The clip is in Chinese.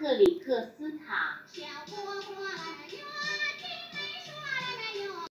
克里克斯塔。